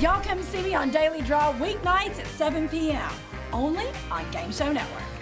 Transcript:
Y'all come see me on Daily Draw weeknights at 7 p.m. Only on Game Show Network.